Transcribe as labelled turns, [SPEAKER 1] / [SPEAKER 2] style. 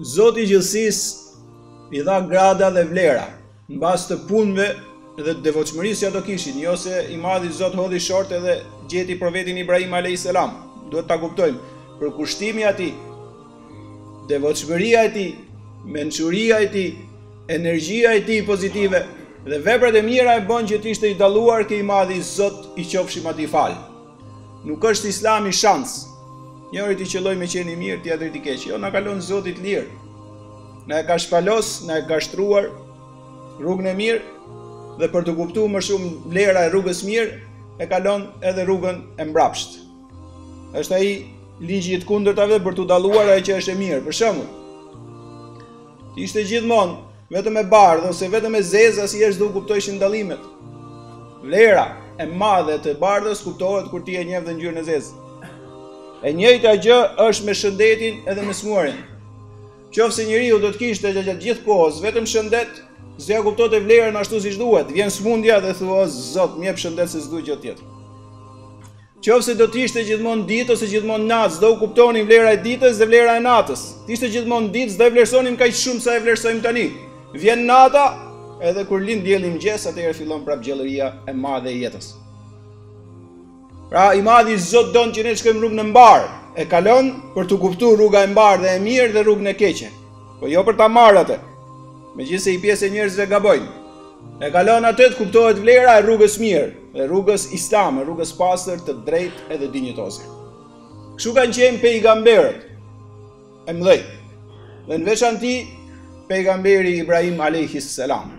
[SPEAKER 1] Zoti i gjithësisë i dha grada dhe vlera, në bazë të punëve dhe të devoçmërisë që ato kishin, jo se i madhi Zot hodhi shorte dhe gjeti profetin Ibrahim a.s. Duhet ta kuptojmë, përkushtimi i tij, devoçmëria e tij, mençuria e tij, energjia e tij pozitive, dhe veprat e mira e bon që të ishte i dalluar ke i madhi Zot i qofshim atij falë. Nuk është Islami shans. Njërit t'i qëllojë me qenë i mirë, tjetrit i keq. Jo, na ka lon Zoti të lirë. Na e ka shpalos, na e ka shtruar rrugën e mirë dhe për t'u kuptu më shumë vlera e rrugës mirë, e ka lon edhe rrugën e mbrapsht. Është ai ligji i të kundërtave për t'u dalluar ajo që është e mirë. Për shembull, t'ishte gjithmonë Vetëm e bardhë ose vetëm e zezë asnjëherë s'do u kuptojshin dallimet. Vlera e madhe e të bardhës kuptohet kur ti e njeh dhe ngjyrën e zezë. E njëjta gjë është me shëndetin edhe me smurin. Qoftë se njeriu do të kishte gjatë gjithë kohës vetëm shëndet, s'do ja kuptonte vlerën ashtu siç duhet. Vjen smundja dhe thua, "O Zot, më jep shëndet se s'dua gjë tjetër." Qoftë se do të ishte gjithmonë ditë ose gjithmonë natë, s'do u kuptonin vlera e ditës dhe vlera e natës. Të ishte gjithmonë ditë, s'do e vlerësonim kaq shumë sa e vlerësojmë tani. Vjen nata, edhe kur lind dielli mëngjes, atëherë fillon prap gjallëria e madhe e jetës. Pra, i madhi Zot don që ne të shkojmë rrugën e mbarë. E ka lon për t'u kuptu rruga e mbarë dhe e mirë dhe rrugën e keqe. Po jo për ta marrë atë. Megjithëse i pjesë e njerëzve gabojnë. E ka lon atë të kuptohet vlera e rrugës mirë, e rrugës islame, e rrugës pastër të drejtë edhe dinjitoze. Kështu kanë qenë pejgamberët e mëdhej. Dhe në veçanti pejgamberi Ibrahim alejhi selam.